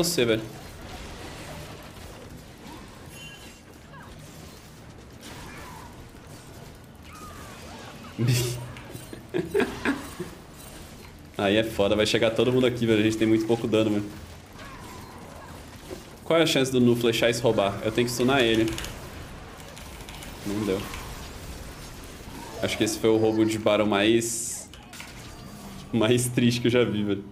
você, velho. Aí é foda, vai chegar todo mundo aqui, velho. A gente tem muito pouco dano, mano. Qual é a chance do Nu flechar e se roubar? Eu tenho que stunar ele. Não deu. Acho que esse foi o roubo de Barão mais... mais triste que eu já vi, velho.